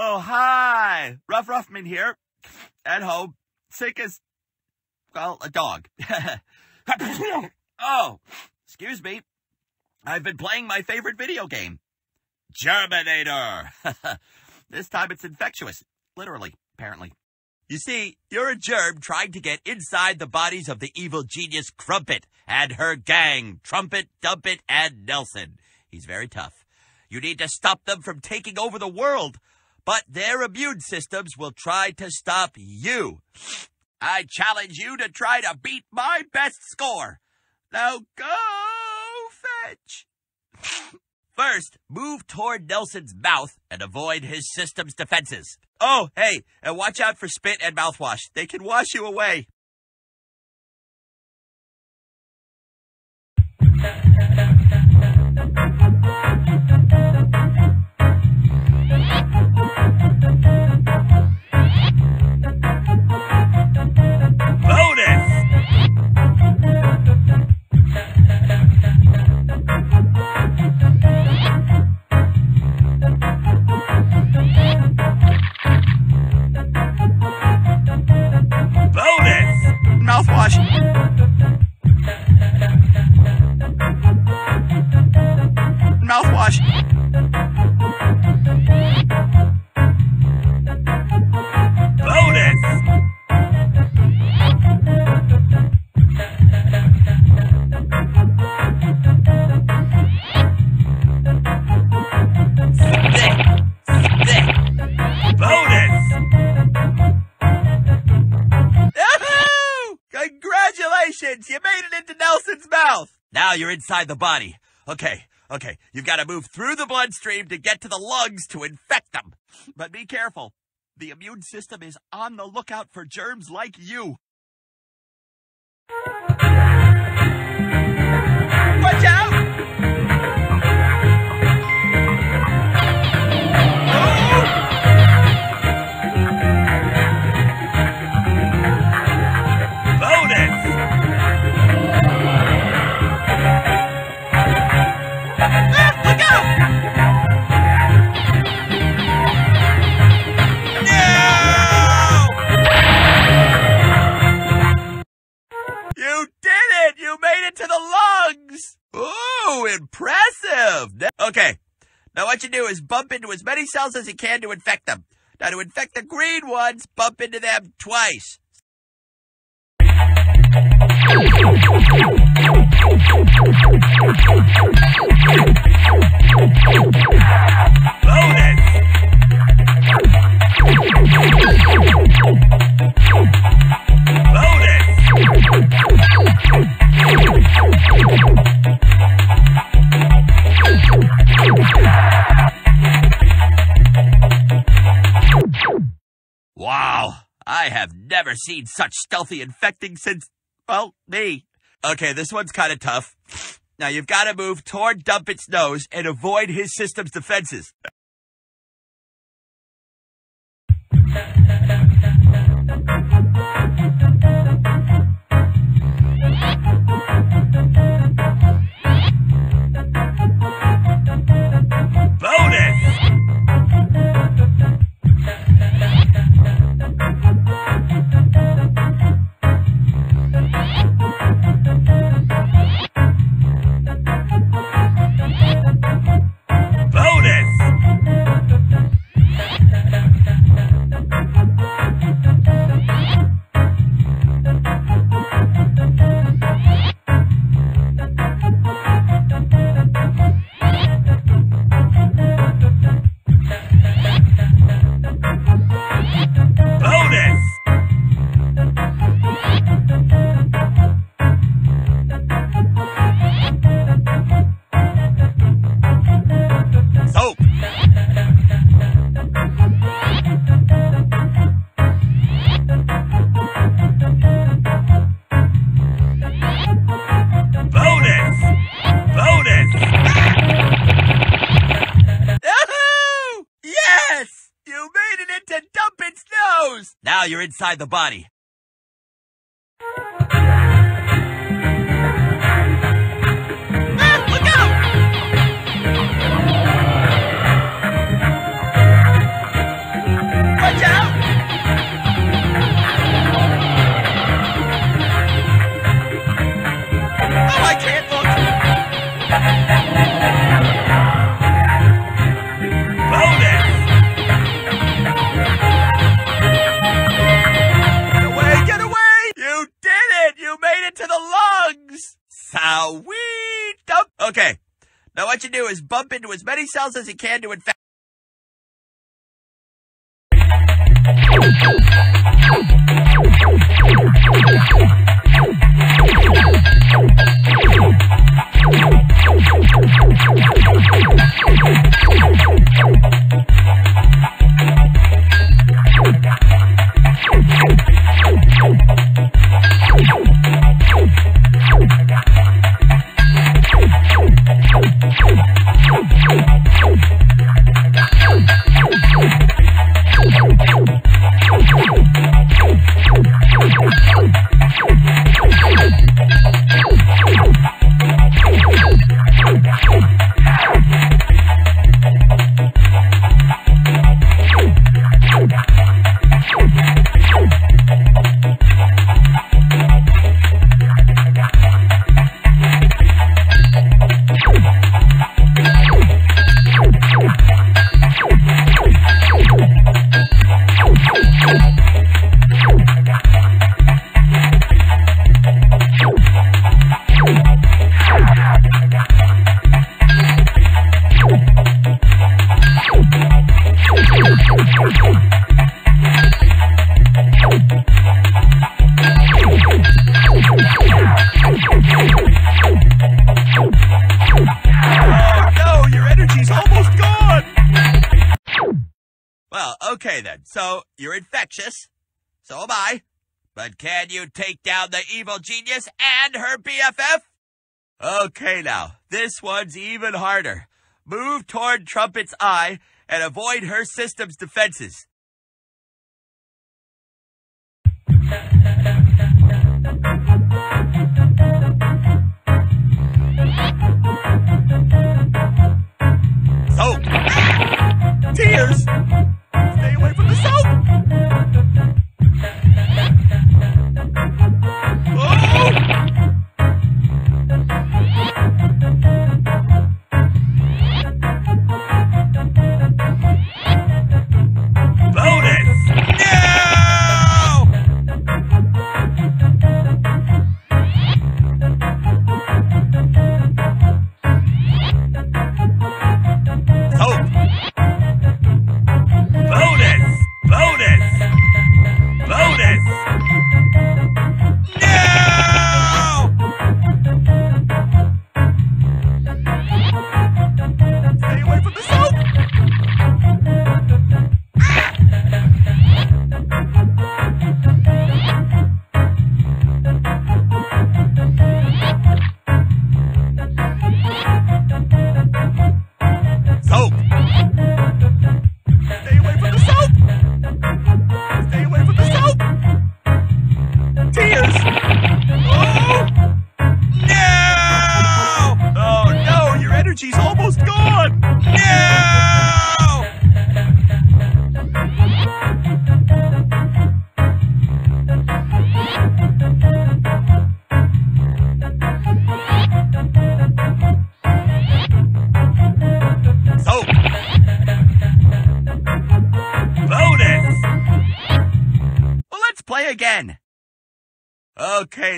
Oh, hi. Ruff Ruffman here. At home. Sick as, well, a dog. oh, excuse me. I've been playing my favorite video game. Germinator. this time it's infectious. Literally, apparently. You see, you're a germ trying to get inside the bodies of the evil genius Crumpet and her gang, Trumpet, Dumpet, and Nelson. He's very tough. You need to stop them from taking over the world, but their immune systems will try to stop you. I challenge you to try to beat my best score. Now go fetch. First, move toward Nelson's mouth and avoid his system's defenses. Oh, hey, and watch out for spit and mouthwash. They can wash you away. Mouth! Now you're inside the body. Okay, okay, you've got to move through the bloodstream to get to the lungs to infect them. But be careful. The immune system is on the lookout for germs like you. Bump into as many cells as you can to infect them. Now to infect the green ones, bump into them twice. I never seen such stealthy infecting since, well, me. Okay, this one's kind of tough. Now you've got to move toward Dumpet's nose and avoid his system's defenses. Inside the body. Is bump into as many cells as he can to infect. So, you're infectious. So am I. But can you take down the evil genius and her BFF? Okay now, this one's even harder. Move toward Trumpet's eye and avoid her system's defenses. Tears!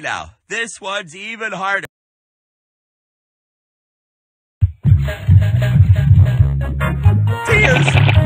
Now, this one's even harder. Tears!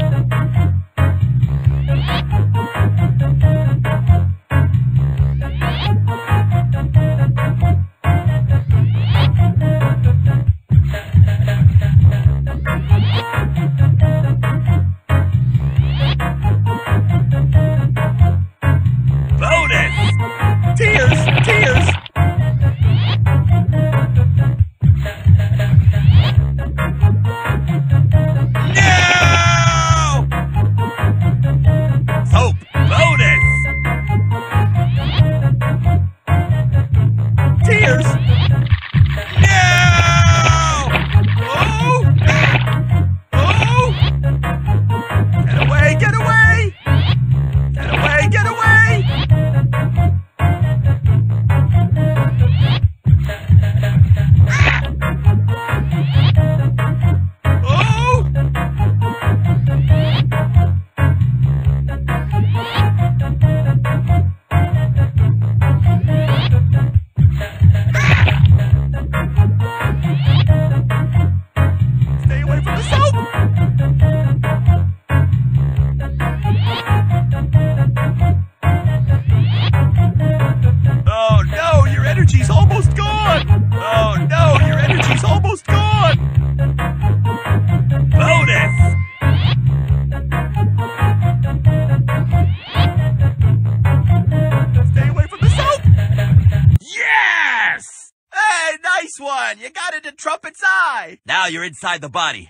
Now you're inside the body.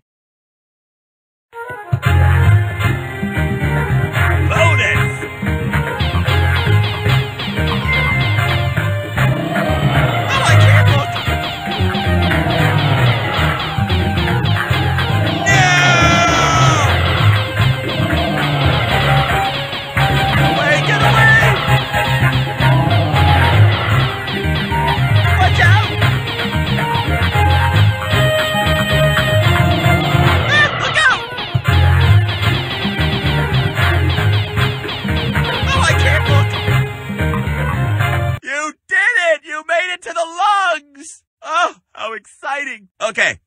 Okay.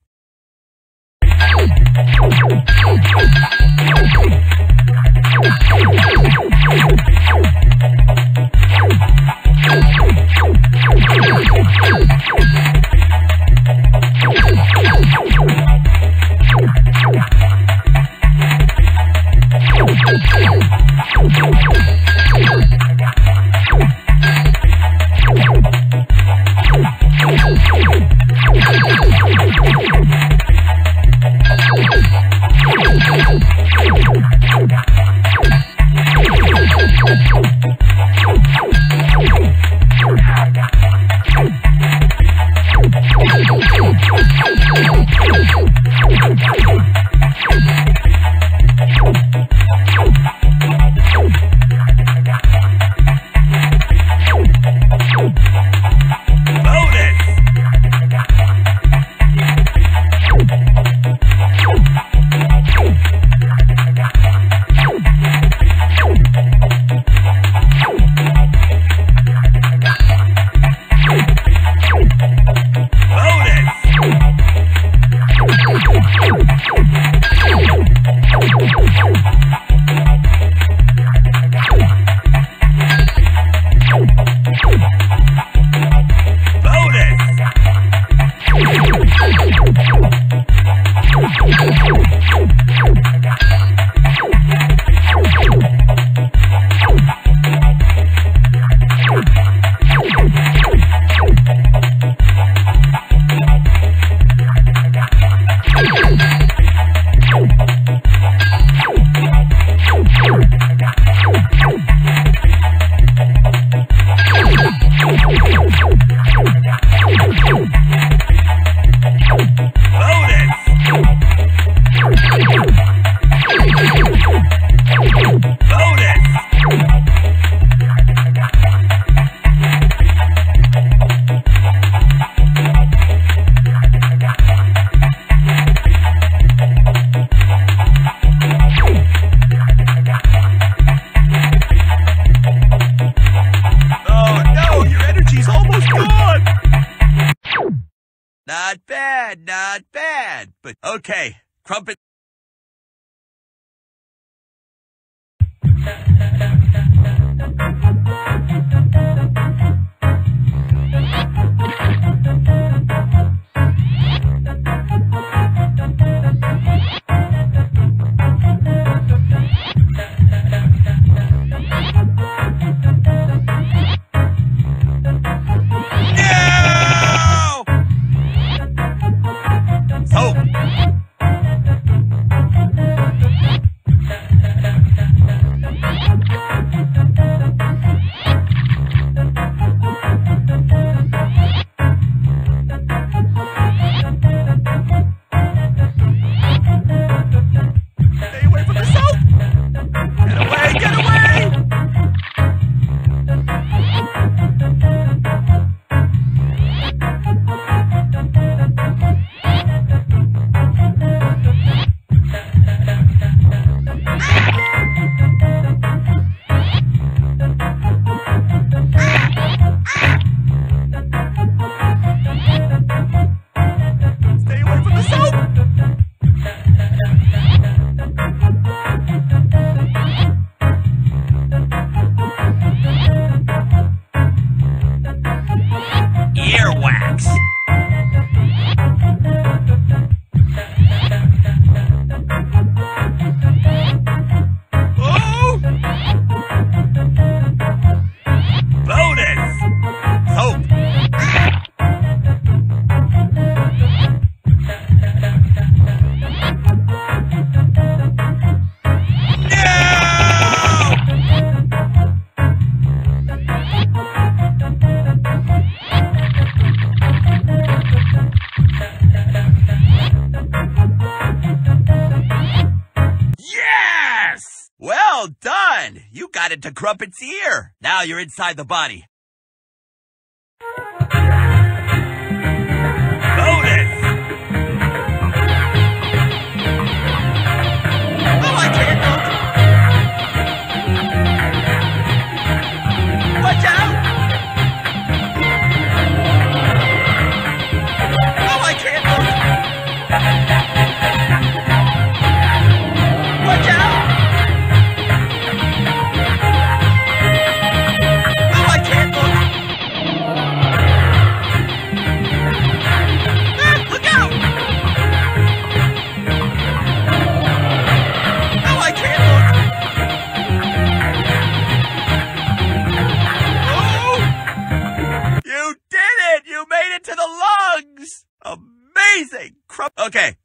not bad, but okay, crumpet. Into Crumpet's ear. Now you're inside the body. Okay.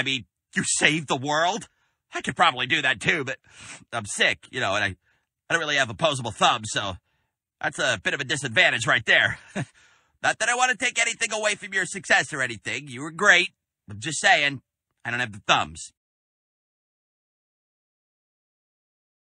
I mean, you saved the world? I could probably do that too, but I'm sick, you know, and I, I don't really have a opposable thumbs, so that's a bit of a disadvantage right there. Not that I want to take anything away from your success or anything. You were great. I'm just saying, I don't have the thumbs.